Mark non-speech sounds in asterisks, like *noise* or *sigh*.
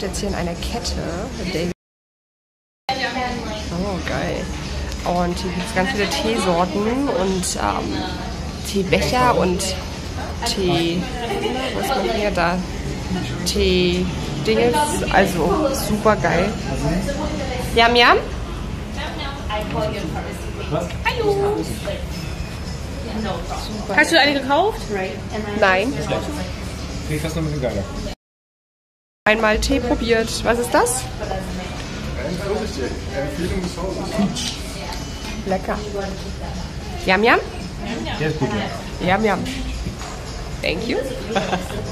lebt jetzt hier in einer Kette. David. Oh, geil. Und hier gibt es ganz viele Teesorten und ähm, Teebecher und Tee. Was man hier da? Tee-Dinges. Also super geil. Yam Yam? Hallo. Hast du eine gekauft? Nein. Tee fast noch ein bisschen geiler. Einmal Tee probiert. Was ist das? Empfehlung des Hauses. Lecker. Yam Yam? Der ist gut, ja. Yam Yam. Thank you. *laughs*